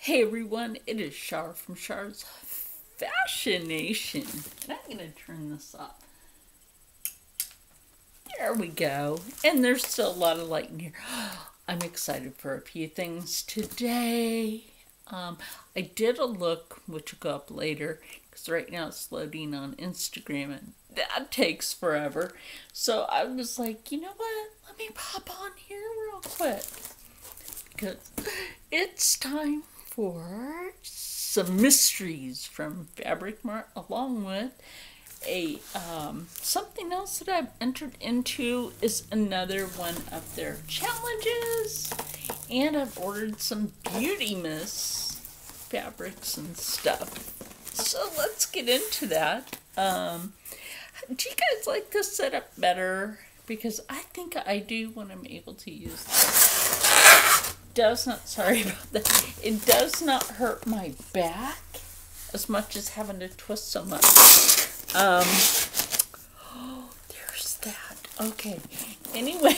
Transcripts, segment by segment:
Hey everyone, it is Char from Char's Fashion Nation. And I'm going to turn this up. There we go. And there's still a lot of light in here. I'm excited for a few things today. Um, I did a look, which will go up later, because right now it's loading on Instagram and that takes forever. So I was like, you know what? Let me pop on here real quick. Because it's time for some mysteries from Fabric Mart along with a um, something else that I've entered into is another one of their challenges and I've ordered some Beauty Miss fabrics and stuff. So let's get into that. Um, do you guys like this setup better? Because I think I do when I'm able to use this. Does not, sorry about that. It does not hurt my back as much as having to twist so much. Um, oh, there's that. Okay. Anyway,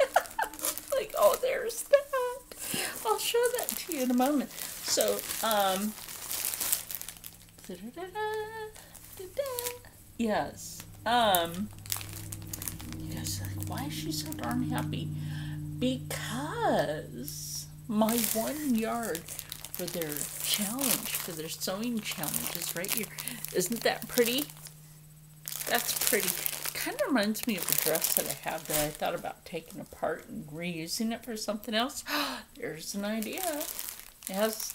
like, oh, there's that. I'll show that to you in a moment. So, um, yes. Um, you guys are like, why is she so darn happy? Because my one yard for their challenge, for their sewing challenge is right here. Isn't that pretty? That's pretty. Kind of reminds me of a dress that I have that I thought about taking apart and reusing it for something else. There's an idea. It has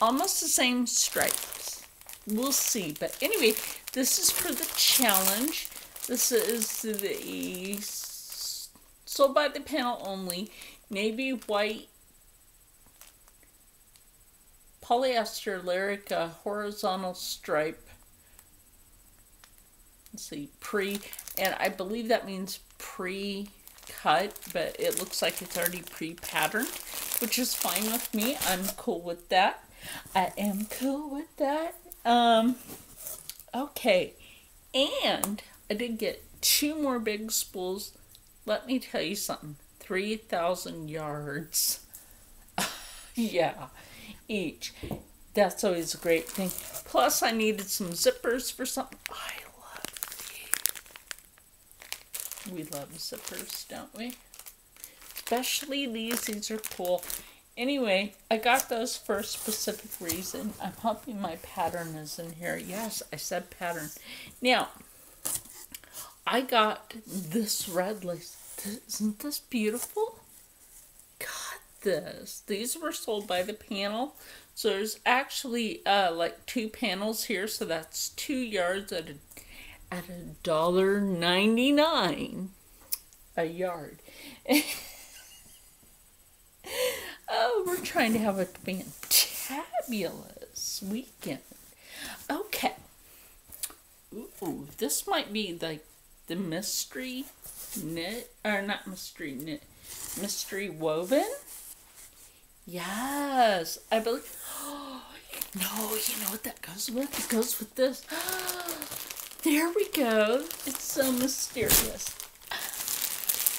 almost the same stripes. We'll see. But anyway, this is for the challenge. This is the sold by the panel only. Navy white polyester Lyrica horizontal stripe. Let's see, pre, and I believe that means pre-cut, but it looks like it's already pre-patterned, which is fine with me. I'm cool with that. I am cool with that. Um, okay, and I did get two more big spools. Let me tell you something. 3,000 yards. yeah each. That's always a great thing. Plus, I needed some zippers for something. I love these. We love zippers, don't we? Especially these. These are cool. Anyway, I got those for a specific reason. I'm hoping my pattern is in here. Yes, I said pattern. Now, I got this red lace. Isn't this beautiful? Got this. These were sold by the panel. So there's actually uh, like two panels here. So that's two yards at a at a dollar ninety nine a yard. oh, we're trying to have a fantabulous weekend. Okay. Ooh, this might be like the mystery knit, or not mystery knit, mystery woven. Yes, I believe. Oh, no, you know what that goes with? It goes with this. There we go. It's so mysterious.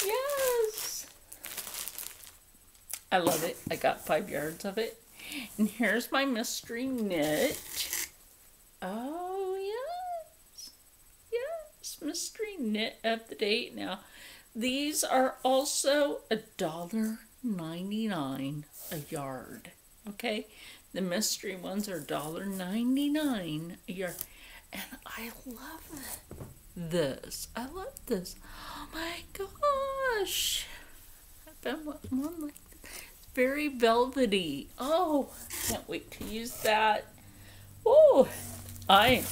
Yes. I love it. I got five yards of it. And here's my mystery knit. Oh, mystery knit of the date. Now, these are also a dollar 99 a yard. Okay? The mystery ones are dollar ninety nine a yard. And I love this. I love this. Oh my gosh. I've been wanting one like this. Very velvety. Oh, can't wait to use that. Oh, I.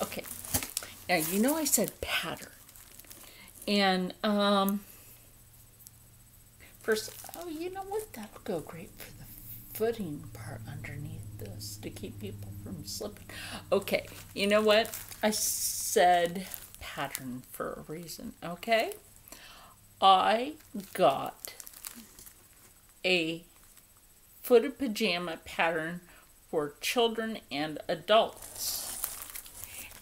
Okay. Now, you know I said pattern. And, um, First, oh, you know what? That'll go great for the footing part underneath this to keep people from slipping. Okay, you know what? I said pattern for a reason, okay? I got a footed pajama pattern for children and adults.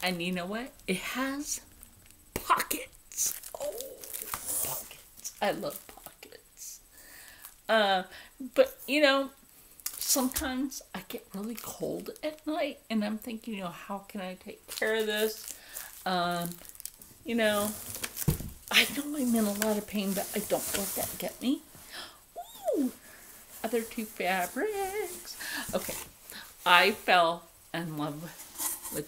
And you know what? It has pockets. Oh, pockets. I love Uh, but you know, sometimes I get really cold at night, and I'm thinking, you know, how can I take care of this? Um, you know, I know I'm in a lot of pain, but I don't let that get me. Ooh, other two fabrics. Okay, I fell in love with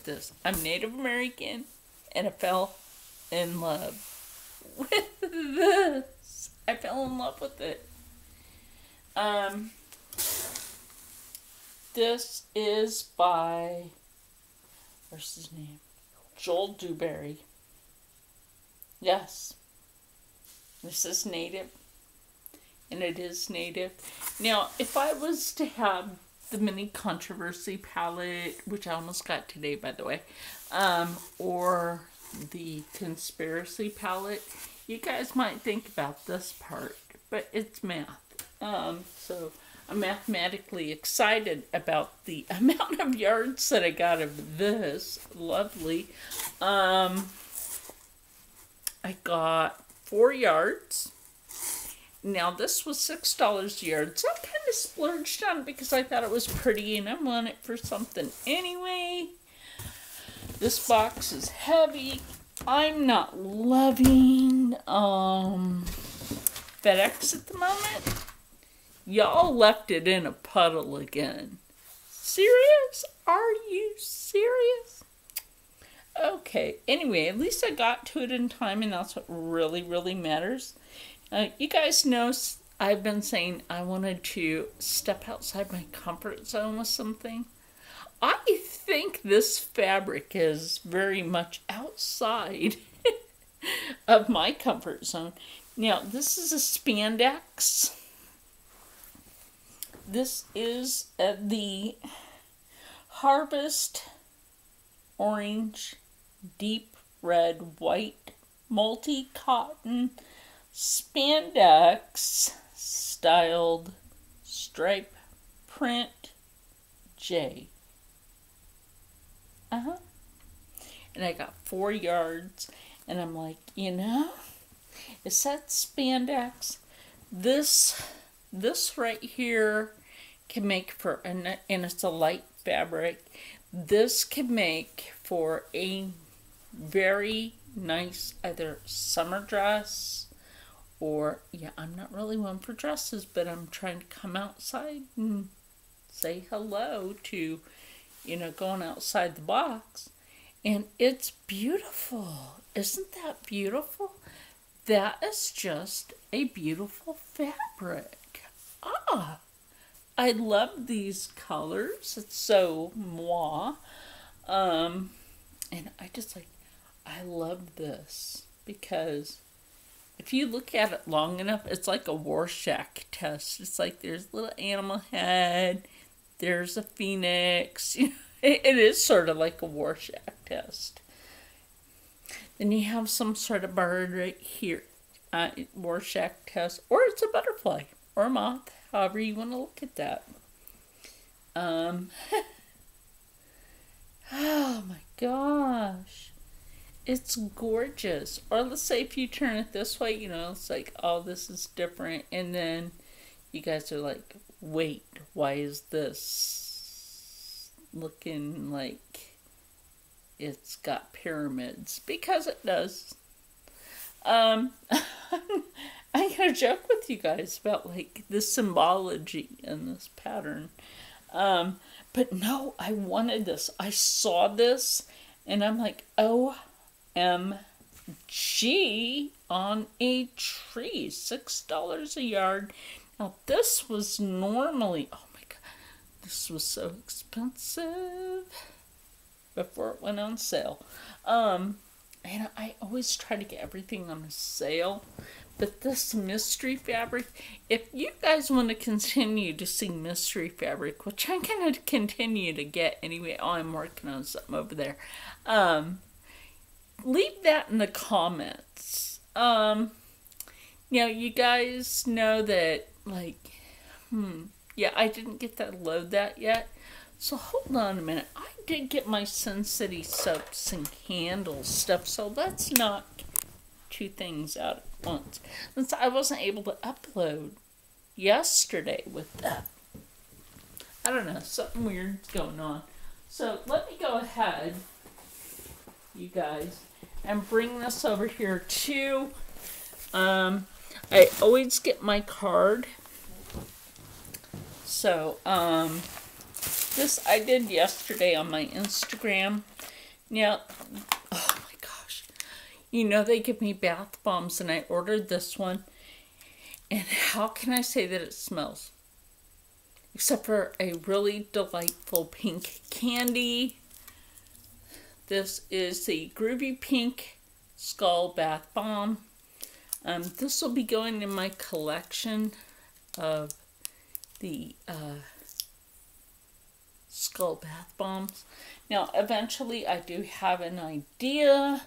this. I'm Native American, and I fell in love with this. I fell in love with it. Um, this is by, what's his name? Joel Dewberry. Yes. This is native. And it is native. Now, if I was to have the mini controversy palette, which I almost got today, by the way, um, or the conspiracy palette, you guys might think about this part, but it's math. Um, so I'm mathematically excited about the amount of yards that I got of this. Lovely. Um, I got four yards. Now this was six dollars a yard, so I kind of splurged on it because I thought it was pretty and I want it for something anyway. This box is heavy. I'm not loving um, FedEx at the moment. Y'all left it in a puddle again. Serious? Are you serious? Okay, anyway, at least I got to it in time, and that's what really, really matters. Uh, you guys know I've been saying I wanted to step outside my comfort zone with something. I think this fabric is very much outside of my comfort zone. Now, this is a spandex. This is uh, the Harvest Orange Deep Red White Multi Cotton Spandex styled stripe print J. Uh huh. And I got four yards, and I'm like, you know, is that spandex? This, this right here can make for, and, and it's a light fabric. This can make for a very nice either summer dress or yeah i'm not really one for dresses but i'm trying to come outside and say hello to you know, going outside the box. And it's beautiful. Isn't that beautiful? That is just a beautiful fabric. Ah, I love these colors. It's so moi. Um, and I just like, I love this because if you look at it long enough, it's like a Rorschach test. It's like there's a little animal head, there's a phoenix. it is sort of like a Rorschach test. Then you have some sort of bird right here, uh, Rorschach test, or it's a butterfly or a moth, however you want to look at that. Um, oh my gosh, it's gorgeous. Or let's say if you turn it this way, you know, it's like, oh, this is different, and then you guys are like, wait, why is this looking like it's got pyramids? Because it does. Um, I'm gonna joke with you guys about like the symbology in this pattern. Um, but no, I wanted this. I saw this and I'm like, OMG on a tree. $6 a yard. Now, this was normally, oh my god, this was so expensive before it went on sale. Um, and I always try to get everything on a sale. But this mystery fabric, if you guys want to continue to see mystery fabric, which I'm going to continue to get anyway, oh, I'm working on something over there. Um, leave that in the comments. Um, you you guys know that like, hmm, yeah, I didn't get that load that yet. So hold on a minute. I did get my Sin City soaps and candles stuff, so let's knock two things out at once. Since I wasn't able to upload yesterday with that. I don't know, something weird's going on. So let me go ahead, you guys, and bring this over here too. Um, I always get my card. So, um, this I did yesterday on my Instagram. Now, oh my gosh. You know they give me bath bombs and I ordered this one. And how can I say that it smells? Except for a really delightful pink candy. This is the Groovy Pink Skull Bath Bomb. Um, this will be going in my collection of the uh, skull bath bombs. Now, eventually, I do have an idea.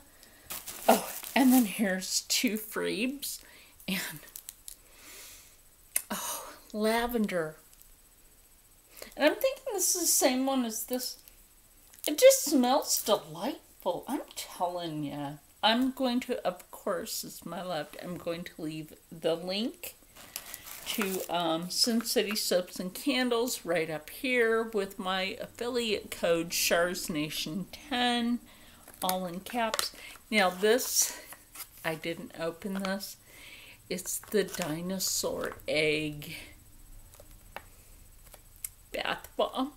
Oh, and then here's two Freebs and oh, lavender. And I'm thinking this is the same one as this. It just smells delightful. I'm telling you. I'm going to, of course, it's my left, I'm going to leave the link to um, Sin City Soaps and Candles right up here with my affiliate code CharsNation10, all in caps. Now this, I didn't open this. It's the dinosaur egg bath bomb.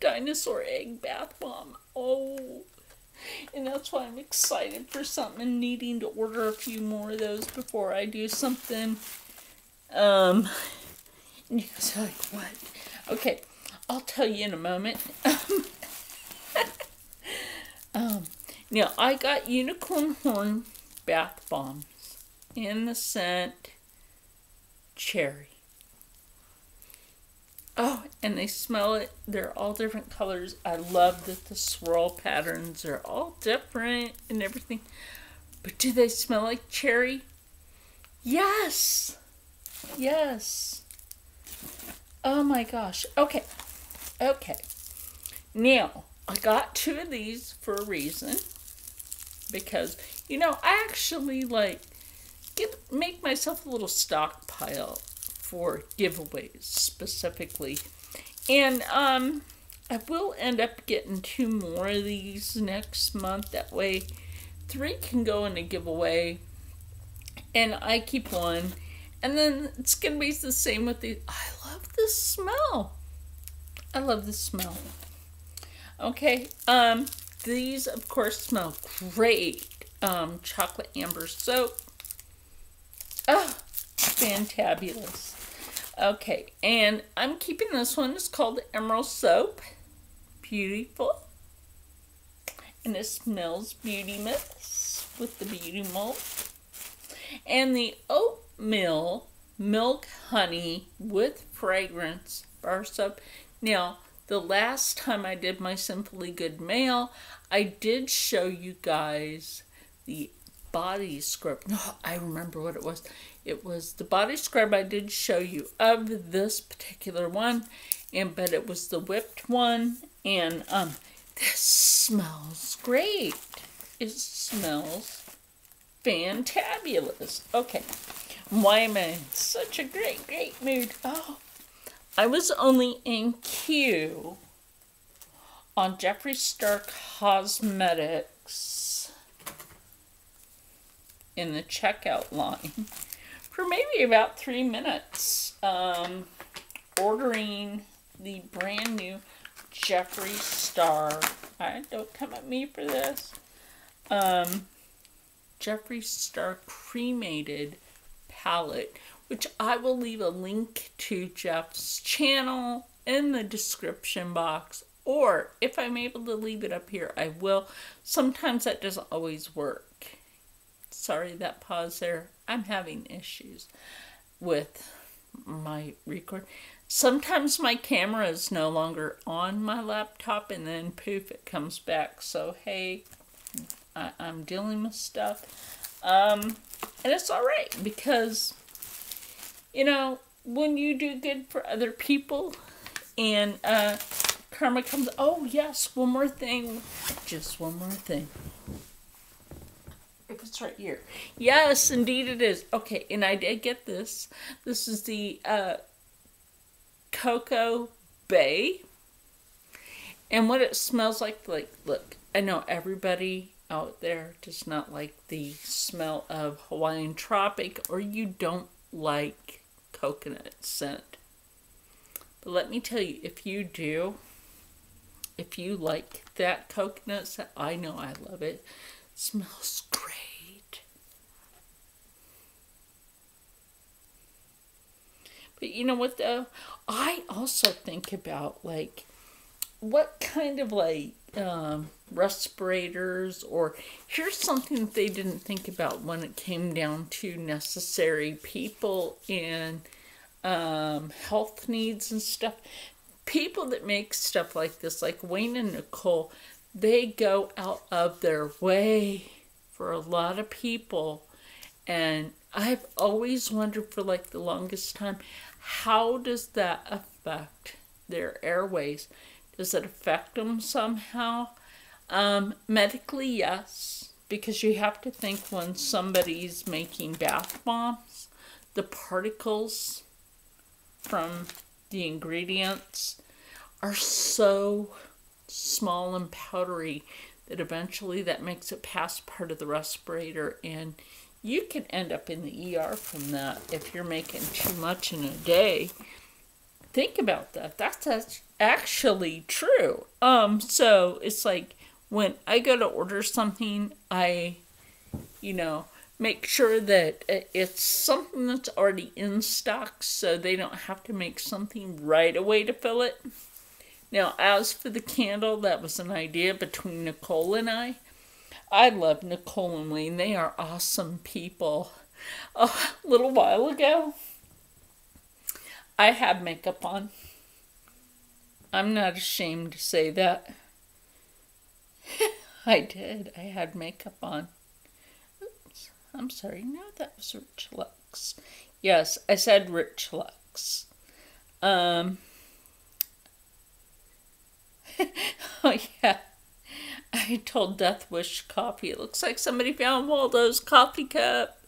Dinosaur egg bath bomb. Oh, and that's why I'm excited for something and needing to order a few more of those before I do something. Um, and you guys are like, what? Okay, I'll tell you in a moment. um, now, I got unicorn horn bath bombs in the scent cherry. Oh, and they smell it. They're all different colors. I love that the swirl patterns are all different and everything. But do they smell like cherry? Yes. Yes. Oh my gosh. Okay. Okay. Now, I got two of these for a reason. Because, you know, I actually like get make myself a little stockpile for giveaways specifically. And um, I will end up getting two more of these next month. That way, three can go in a giveaway, and I keep one. And then it's going to be the same with the. I love the smell. I love the smell. Okay, um, these of course smell great. Um, chocolate amber soap. Oh, fantabulous. Okay, and I'm keeping this one. It's called Emerald Soap. Beautiful. And it smells beauty mix with the beauty mold. And the oatmeal milk honey with fragrance bar soap. Now, the last time I did my Simply Good mail, I did show you guys the body scrub. No, I remember what it was. It was the body scrub I did show you of this particular one, and but it was the whipped one, and um, this smells great. It smells fantabulous. Okay, why am I in such a great, great mood? Oh, I was only in queue on Jeffree Star Cosmetics in the checkout line for maybe about three minutes um, ordering the brand new Jeffree Star. I don't come at me for this. Um, Jeffree Star cremated palette, which I will leave a link to Jeff's channel in the description box. Or if I'm able to leave it up here, I will. Sometimes that doesn't always work. Sorry that pause there. I'm having issues with my record. Sometimes my camera is no longer on my laptop and then poof, it comes back. So, hey, I, am dealing with stuff. Um, and it's all right because, you know, when you do good for other people and uh, karma comes, oh, yes, one more thing, just one more thing. It's right here. Yes, indeed it is. Okay, and I did get this. This is the uh, Cocoa Bay. And what it smells like, like, look, I know everybody out there does not like the smell of Hawaiian Tropic or you don't like coconut scent. But let me tell you, if you do, if you like that coconut scent, I know I love it. it smells great. But you know what though? I also think about like what kind of like um, respirators or here's something that they didn't think about when it came down to necessary people and um, health needs and stuff. People that make stuff like this, like Wayne and Nicole, they go out of their way for a lot of people. And I've always wondered for like the longest time, how does that affect their airways? Does it affect them somehow? Um, medically, yes, because you have to think when somebody's making bath bombs, the particles from the ingredients are so small and powdery that eventually that makes it past part of the respirator and you can end up in the ER from that if you're making too much in a day. Think about that. That's actually true. Um so it's like when I go to order something, I you know, make sure that it's something that's already in stock so they don't have to make something right away to fill it. Now, as for the candle, that was an idea between Nicole and I. I love Nicole and Wayne. They are awesome people. a little while ago, I had makeup on. I'm not ashamed to say that. I did. I had makeup on. Oops. I'm sorry, no, that was Rich Lux. Yes, I said Rich Lux. Um, oh, yeah. I told Death Wish Coffee. It looks like somebody found Waldo's coffee cup.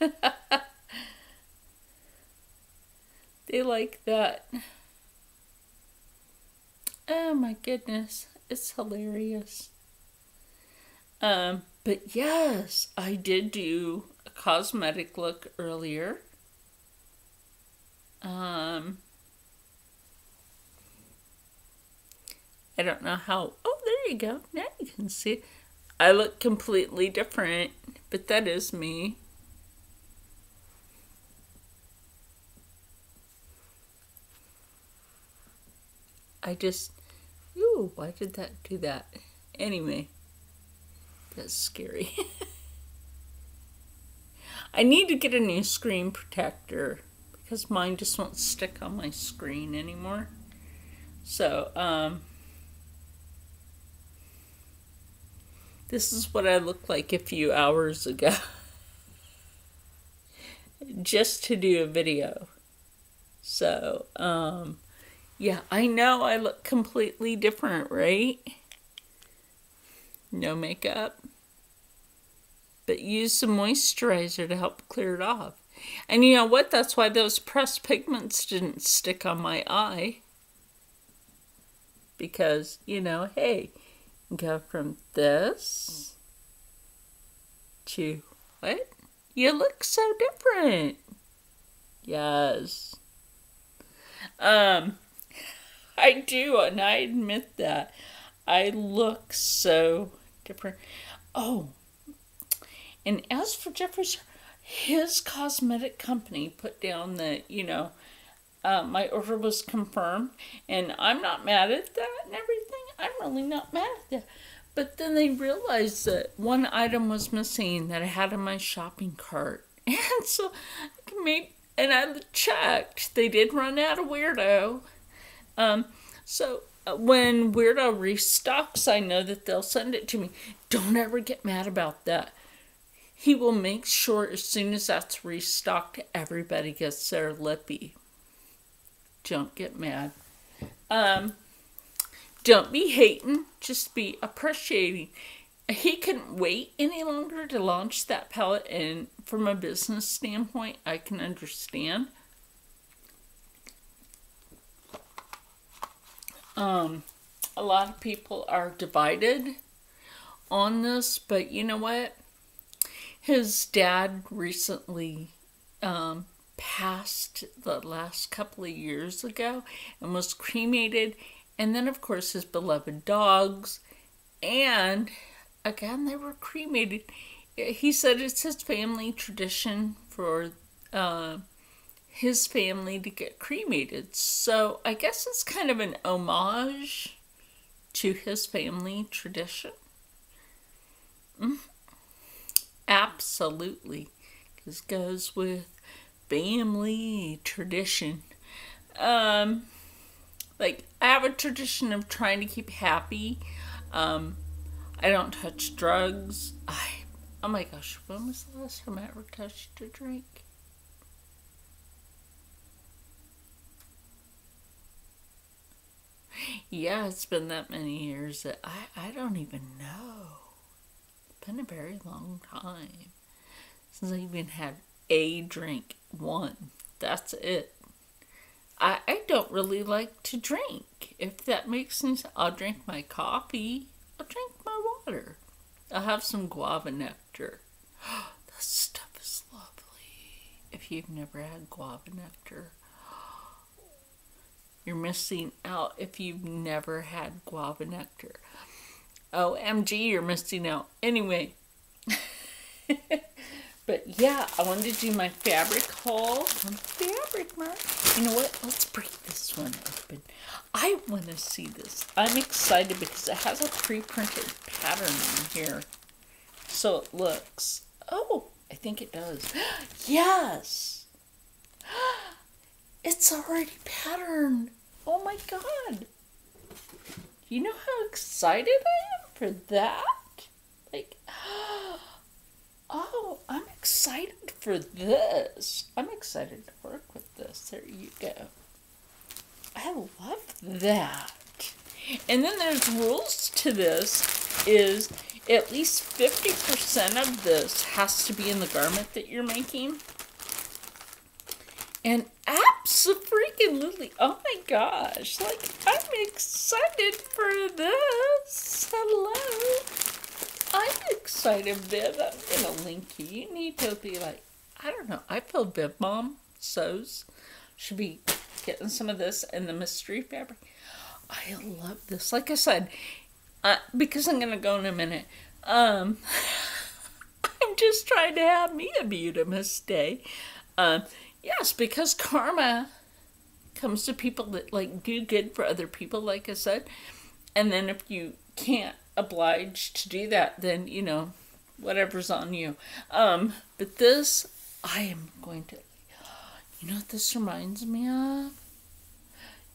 they like that. Oh my goodness, it's hilarious. Um, but yes, I did do a cosmetic look earlier. Um, I don't know how. Oh, there you go. Now you can see. I look completely different, but that is me. I just, ooh, why did that do that? Anyway, that's scary. I need to get a new screen protector because mine just won't stick on my screen anymore. So, um, this is what I looked like a few hours ago. just to do a video. So, um, yeah, I know I look completely different, right? No makeup. But use some moisturizer to help clear it off. And you know what? That's why those pressed pigments didn't stick on my eye. Because, you know, hey, go from this to what? You look so different. Yes. Um, I do, and I admit that. I look so different. Oh, and as for Jeffree's, his cosmetic company put down that, you know, uh, my order was confirmed, and I'm not mad at that and everything. I'm really not mad at that. But then they realized that one item was missing that I had in my shopping cart. And so I made, and I checked. They did run out of weirdo. Um, so uh, when Weirdo restocks, I know that they'll send it to me. Don't ever get mad about that. He will make sure as soon as that's restocked, everybody gets their lippy. Don't get mad. Um, don't be hating, just be appreciating. He couldn't wait any longer to launch that palette, and from a business standpoint, I can understand. Um, a lot of people are divided on this, but you know what? His dad recently um, passed the last couple of years ago and was cremated. And then, of course, his beloved dogs. And again, they were cremated. He said it's his family tradition for uh, his family to get cremated. So I guess it's kind of an homage to his family tradition. Mm-hmm. Absolutely. This goes with family tradition. Um, like, I have a tradition of trying to keep happy. Um, I don't touch drugs. I, oh my gosh, when was the last time I ever touched a drink? Yeah, it's been that many years that I, I don't even know. It's been a very long time since I even had a drink. One. That's it. I, I don't really like to drink. If that makes sense, I'll drink my coffee. I'll drink my water. I'll have some guava nectar. that stuff is lovely. If you've never had guava nectar, you're missing out if you've never had guava nectar. OMG, you're missing out. Anyway. but yeah, I wanted to do my fabric haul. Fabric Mart. You know what? Let's break this one open. I want to see this. I'm excited because it has a pre-printed pattern in here. So it looks. Oh, I think it does. yes! It's already patterned. Oh my god. You know how excited I am for that? Like, oh, oh, I'm excited for this. I'm excited to work with this. There you go. I love that. And then there's rules to this is at least 50% of this has to be in the garment that you're making. And absolutely, oh my gosh, like I'm excited for this. Hello. I'm excited, Viv. I'm gonna link you. You need to be like, I don't know. I feel Viv Mom sews should be getting some of this in the mystery fabric. I love this. Like I said, uh, because I'm gonna go in a minute. Um, I'm just trying to have me a beautiful day. Um, Yes, because karma comes to people that like do good for other people, like I said. And then if you can't oblige to do that, then you know, whatever's on you. Um, but this I am going to you know what this reminds me of?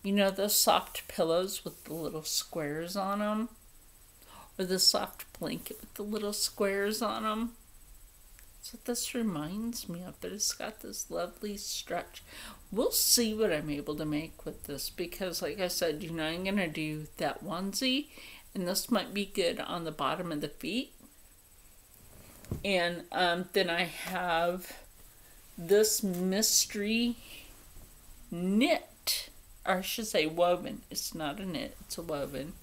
You know those soft pillows with the little squares on them? Or the soft blanket with the little squares on them? What this reminds me of, but it's got this lovely stretch. We'll see what I'm able to make with this because, like I said, you know, I'm going to do that onesie, and this might be good on the bottom of the feet. And um, then I have this mystery knit, or I should say woven. It's not a knit, it's a woven.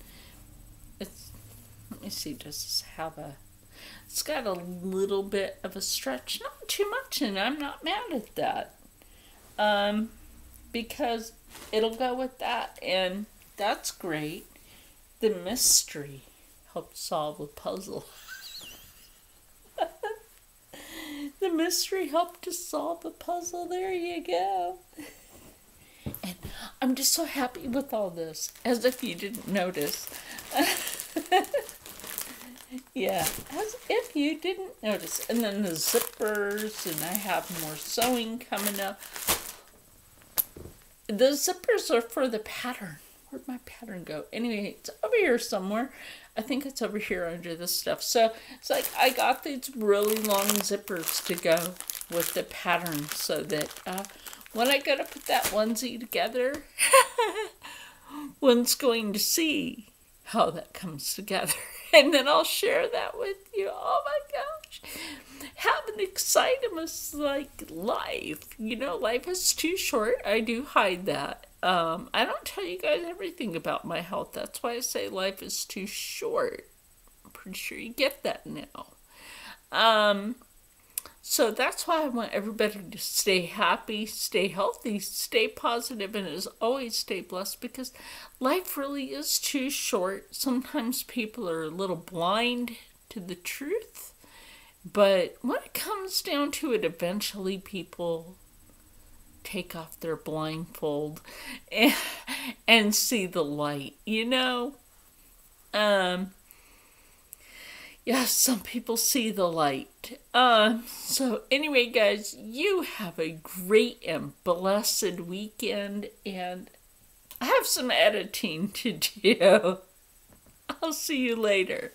It's, let me see, does this have a it's got a little bit of a stretch, not too much, and I'm not mad at that. Um, because it'll go with that, and that's great. The mystery helped solve a puzzle. the mystery helped to solve a puzzle. There you go. And I'm just so happy with all this, as if you didn't notice. Yeah, as if you didn't notice. And then the zippers, and I have more sewing coming up. The zippers are for the pattern. Where'd my pattern go? Anyway, it's over here somewhere. I think it's over here under this stuff. So it's like I got these really long zippers to go with the pattern so that uh, when I go to put that onesie together, one's going to see how that comes together. And then I'll share that with you. Oh my gosh. Have an excitement like life. You know, life is too short. I do hide that. Um, I don't tell you guys everything about my health. That's why I say life is too short. I'm pretty sure you get that now. Um, so that's why I want everybody to stay happy, stay healthy, stay positive, and as always, stay blessed because life really is too short. Sometimes people are a little blind to the truth, but when it comes down to it, eventually people take off their blindfold and, and see the light, you know? Um, yeah, some people see the light. Uh, so, anyway, guys, you have a great and blessed weekend, and I have some editing to do. I'll see you later.